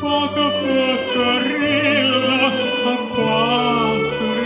Poca păcărila, apasă-te.